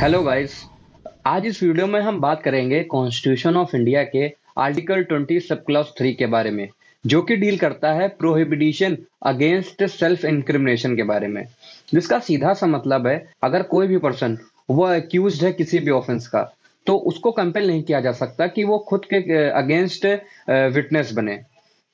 Hello guys आज इस video में हम बात करेंगे कॉन्स्टिट्यूशन ऑफ़ इंडिया के आर्टिकल 20 सब क्लॉज 3 के बारे में, जो कि डील करता है प्रोहिबिशन अगेंस्ट सेल्फ इंक्रिमिनेशन के बारे में। जिसका सीधा सा मतलब है, अगर कोई भी पर्सन वो अक्यूज है किसी भी ऑफेंस का तो उसको कंपेल नहीं किया जा सकता कि वो खुद के अगेंस्ट विटनेस बने।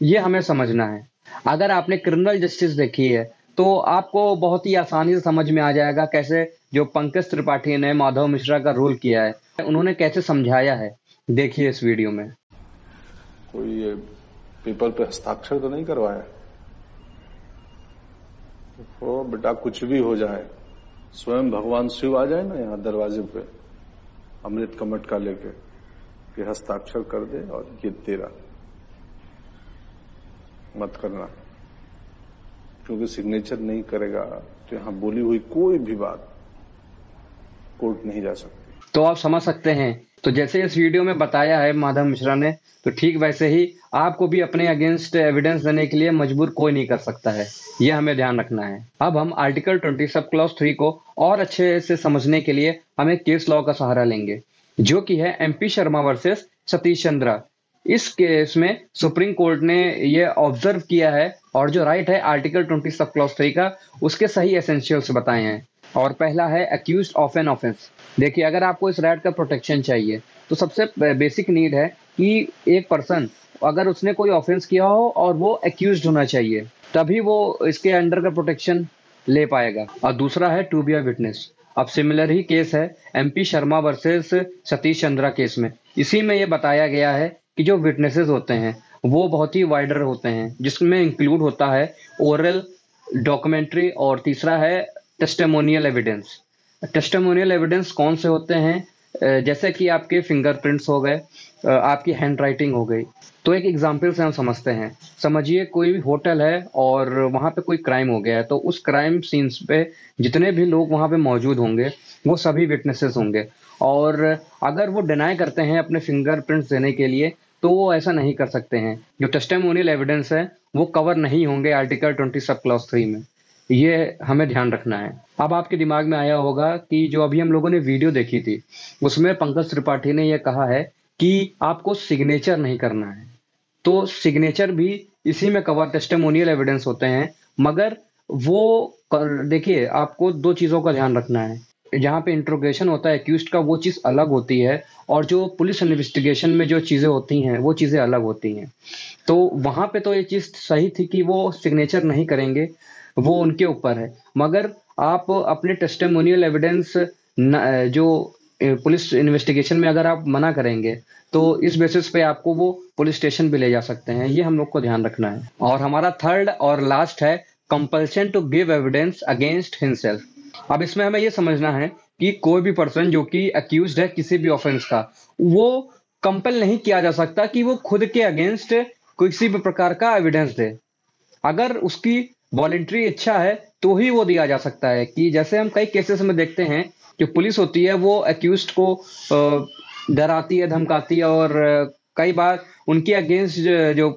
ये हमें समझना है। अगर आपने क्रिमिनल जस्टिस देखी है तो आपको बहुत ही आसानी से समझ में आ जाएगा कैसे जो पंकज त्रिपाठी ने माधव मिश्रा का रोल किया है, उन्होंने कैसे समझाया है? देखिए इस वीडियो में। कोई पेपर पे हस्ताक्षर तो नहीं करवाया? हो बेटा कुछ भी हो जाए, स्वयं भगवान शिव आ जाए ना यहाँ दरवाजे पे, अमृत कमट का लेके, कि हस्ताक्षर कर दे और ये तेरा। मत करना, क्योंकि सिग्नेचर नहीं करेगा तो यहाँ बोली हुई कोई भी बात कोर्ट नहीं जा सकती। तो आप समझ सकते हैं। तो जैसे इस वीडियो में बताया है माधव मिश्रा ने तो ठीक वैसे ही आपको भी अपने अगेंस्ट एविडेंस देने के लिए मजबूर कोई नहीं कर सकता है। यह हमें ध्यान रखना है। अब हम आर्टिकल 20 सब क्लॉज थ्री को और अच्छे से समझने के लिए हमें केस लॉ का सहारा लेंगे, जो कि है एमपी शर्मा वर्सेस सतीश चंद्रा इस केस में सुप्रीम कोर्ट ने यह ऑब्ज़र्व किया है और जो राइट है आर्टिकल 20 सब क्लॉज थ्री का, उसके सही एसेंशियल्स बताए हैं। और पहला है अक्यूज ऑफ़ एन ऑफेंस देखिए, अगर आपको इस राइट का प्रोटेक्शन चाहिए तो सबसे बेसिक नीड है कि एक पर्सन अगर उसने कोई ऑफेंस किया हो और वो अक्यूज होना चाहिए, तभी वो इसके अंडर का प्रोटेक्शन ले पाएगा। और दूसरा है टू बी अ विटनेस अब सिमिलर ही केस है MP Sharma versus Satish Chandra case में। इसी में ये बताया गया है कि जो विटनेसेस होते हैं, वो बहुत ही वाइडर होते हैं, जिसमें इंक्लूड होता है ओरल डॉक्यूमेंट्री और तीसरा है टेस्टेमोनियल एविडेंस टेस्टेमोनियल एविडेंस कौन से होते हैं? जैसे कि आपके फिंगरप्रिंट्स हो गए आपकी हैंड राइटिंग हो गई। तो एक एग्ज़ाम्पल से हम समझते हैं। समझिए कोई होटल है और वहाँ पे कोई क्राइम हो गया है तो उस क्राइम सीन्स पे जितने भी लोग वहाँ पे मौजूद होंगे, वो सभी विटनेसेस होंगे। और अगर वो डिनाई करते हैं अपने फिंगरप्रिंट्स देने के लिए तो वो ऐसा नहीं कर सकते हैं। जो टेस्टेमोनियल एविडेंस है, वो कवर नहीं होंगे article twenty sub clause three में। ये हमें ध्यान रखना है। अब आपके दिमाग में आया होगा कि जो अभी हम लोगों ने वीडियो देखी थी, उसमें पंकज त्रिपाठी ने यह कहा है कि आपको सिग्नेचर नहीं करना है। तो सिग्नेचर भी इसी में कवर टेस्टेमोनियल एविडेंस होते हैं, मगर वो देखिए, आपको दो चीज़ों का ध्यान रखना है। जहाँ पे इंट्रोगेशन होता है एक्यूज का वो चीज़ अलग होती है, और जो पुलिस इन्वेस्टिगेशन में जो चीज़ें होती हैं, वो चीज़ें अलग होती हैं। तो वहाँ पे तो ये चीज़ सही थी कि वो सिग्नेचर नहीं करेंगे वो उनके ऊपर है। मगर आप अपने टेस्टेमोनियल एविडेंस जो पुलिस इन्वेस्टिगेशन में अगर आप मना करेंगे तो इस बेसिस पे आपको वो पुलिस स्टेशन भी ले जा सकते हैं। ये हम लोग को ध्यान रखना है। और हमारा थर्ड और लास्ट है compulsion to give evidence against himself अब इसमें हमें ये समझना है कि कोई भी पर्सन जो कि अक्यूज है किसी भी ऑफेंस का, वो कंपेल नहीं किया जा सकता कि वो खुद के अगेंस्ट किसी भी प्रकार का एविडेंस दे। अगर उसकी वॉलेंट्री इच्छा है तो ही वो दिया जा सकता है कि जैसे हम कई केसेस में देखते हैं, जो पुलिस होती है, वो अक्यूज को डराती है, धमकाती है और कई बार उनके अगेंस्ट जो जो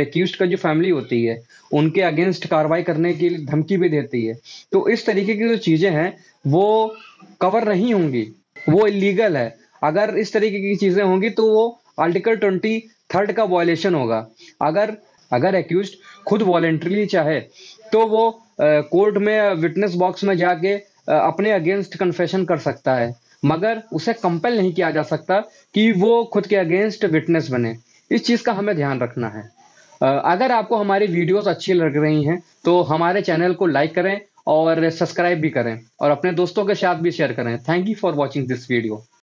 अक्यूज का जो फैमिली होती है, उनके अगेंस्ट कार्रवाई करने की धमकी भी देती है। तो इस तरीके की जो चीज़ें हैं, वो कवर नहीं होंगी, वो इलीगल है। अगर इस तरीके की चीज़ें होंगी तो वो आर्टिकल ट्वेंटी थर्ड का वॉयलेशन होगा। अगर अगर एक्यूज खुद वॉलेंट्रीली चाहे तो वो कोर्ट में विटनेस बॉक्स में जाके अपने अगेंस्ट कन्फेशन कर सकता है। मगर उसे कंपेल नहीं किया जा सकता कि वो खुद के अगेंस्ट विटनेस बने। इस चीज़ का हमें ध्यान रखना है। अगर आपको हमारी वीडियोस अच्छी लग रही हैं तो हमारे चैनल को लाइक करें और सब्सक्राइब भी करें। और अपने दोस्तों के साथ भी शेयर करें। Thank you for watching this video